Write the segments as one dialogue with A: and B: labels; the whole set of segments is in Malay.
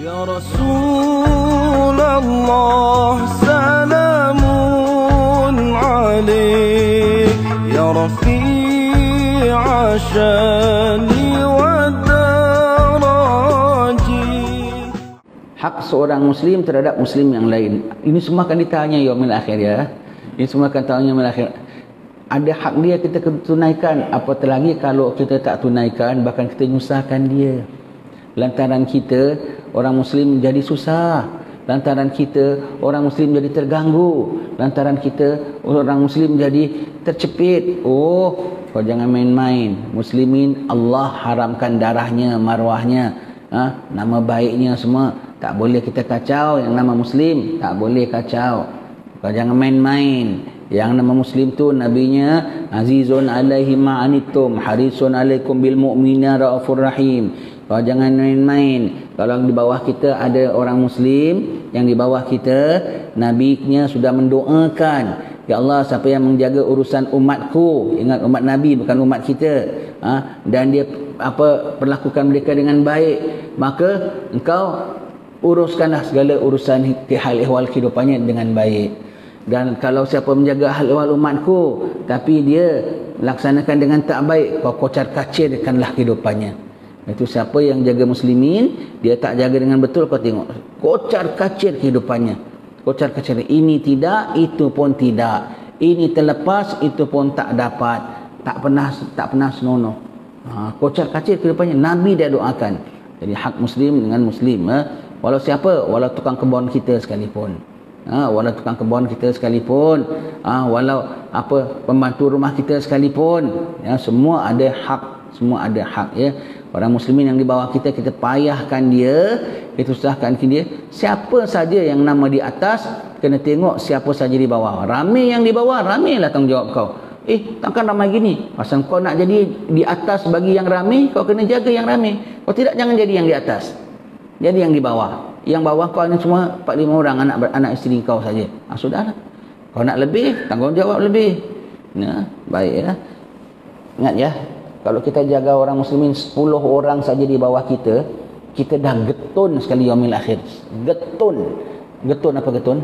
A: Ya salamun alaik Ya Rafi'a shani wa daraji
B: Hak seorang Muslim terhadap Muslim yang lain. Ini semua akan ditanya Yomil Akhir ya. Ini semua akan tanya Yomil Akhir. Ada hak dia kita tunaikan apatah lagi kalau kita tak tunaikan bahkan kita nyusahkan dia. Lantaran kita orang muslim jadi susah. Lantaran kita orang muslim jadi terganggu. Lantaran kita orang muslim jadi tercepit. Oh, kau jangan main-main. Muslimin Allah haramkan darahnya, marwahnya, ha? nama baiknya semua tak boleh kita kacau yang nama Muslim. Tak boleh kacau. Kau jangan main-main. Yang nama Muslim tu nabinya Azizun alaihi ma'anitum harisun alaikum bil mu'mina ra'afur rahim. Kau jangan main-main. Kalau di bawah kita ada orang Muslim, yang di bawah kita, nabinya sudah mendoakan. Ya Allah, siapa yang menjaga urusan umatku, ingat umat Nabi bukan umat kita. Ha? Dan dia apa perlakukan mereka dengan baik, maka engkau uruskanlah segala urusan hal ehwal kehidupannya dengan baik dan kalau siapa menjaga hal ehwal umatku tapi dia laksanakan dengan tak baik kau kocar kacirkanlah kehidupannya itu siapa yang jaga muslimin dia tak jaga dengan betul kau tengok kocar kacir kehidupannya kocar kacir ini tidak itu pun tidak ini terlepas itu pun tak dapat tak pernah tak pernah senonoh ha, kocar kacir kehidupannya nabi dia doakan jadi hak muslim dengan muslim eh? Walau siapa? Walau tukang kebun kita sekalipun. Ha, walau tukang kebun kita sekalipun. Ha, walau apa pembantu rumah kita sekalipun. Ya, semua ada hak. Semua ada hak. Ya. Orang muslimin yang di bawah kita, kita payahkan dia. Kita susahkan dia. Siapa saja yang nama di atas, kena tengok siapa saja di bawah. Ramai yang di bawah, ramailah tanggungjawab kau. Eh, takkan ramai gini. Pasal kau nak jadi di atas bagi yang ramai, kau kena jaga yang ramai. Kau tidak jangan jadi yang di atas. Jadi yang di bawah. Yang bawah kau ni semua 4 5 orang anak anak isteri kau saja. Ah sudahlah. Kau nak lebih, tanggungjawab lebih. Ya, baik ya. Ingat ya, kalau kita jaga orang muslimin 10 orang saja di bawah kita, kita dah getun sekali yaumil akhir. Getun. Getun apa getun?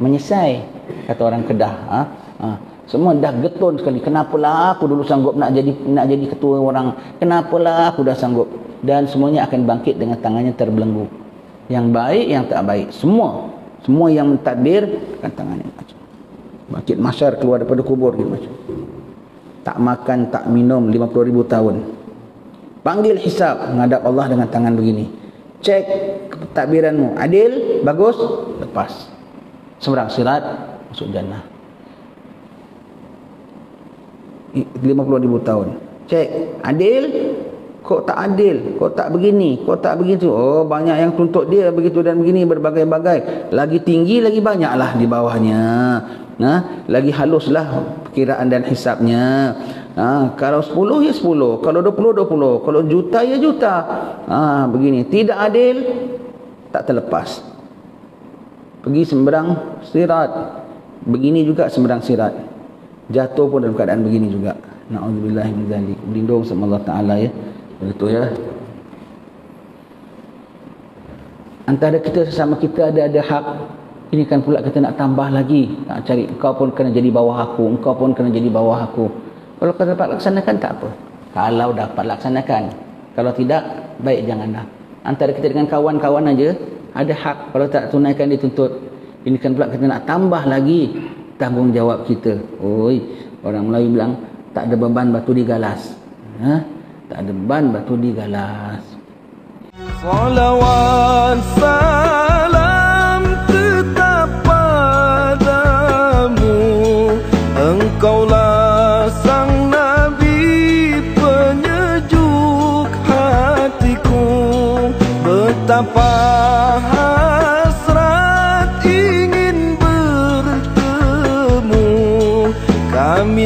B: Menyesai kata orang Kedah, ha? ha. Semua dah getun sekali. Kenapalah aku dulu sanggup nak jadi nak jadi ketua orang? Kenapalah aku dah sanggup? dan semuanya akan bangkit dengan tangannya terbelenggu yang baik yang tak baik semua semua yang mentadbir akan tangannya macam bangkit masyar keluar daripada kubur gitu macam tak makan tak minum 50 ribu tahun. Panggil hisap menghadap Allah dengan tangan begini. Cek takbiranmu adil bagus lepas. Seberang sirat masuk jannah. 50 ribu tahun. Cek adil kok tak adil, kok tak begini, kok tak begitu. Oh, banyak yang tuntut dia begitu dan begini berbagai-bagai. Lagi tinggi lagi banyaklah di bawahnya. Nah, lagi haluslah perkiraan dan hisapnya. Ha, kalau 10 ya 10, kalau 20 20, kalau juta ya juta. Ha, begini, tidak adil tak terlepas. Pergi semberang sirat. Begini juga semberang sirat. Jatuh pun dalam keadaan begini juga. Nauzubillah min zalik. Berlindung sama Allah Taala ya. Begitu ya. Antara kita sesama kita ada ada hak. Ini kan pula kita nak tambah lagi. Nak cari engkau pun kena jadi bawah aku. Engkau pun kena jadi bawah aku. Kalau kau dapat laksanakan tak apa. Kalau dapat laksanakan. Kalau tidak, baik janganlah. Antara kita dengan kawan-kawan aja ada hak. Kalau tak tunaikan dituntut. Ini kan pula kita nak tambah lagi tanggungjawab kita. Oi, orang Melayu bilang tak ada beban batu digalas. Ha? Tak ada ban batu digalas
A: Salawat salam tetap padamu. Hatiku. Betapa hasrat ingin bertemu. Kami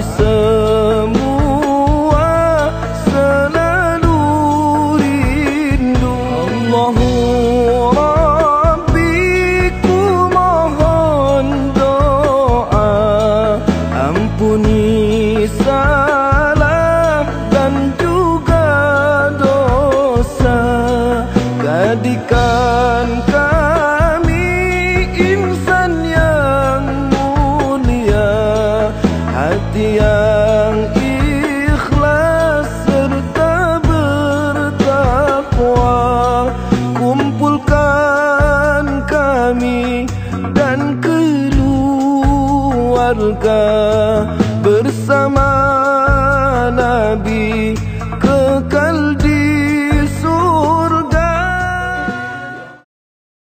A: bersama Nabi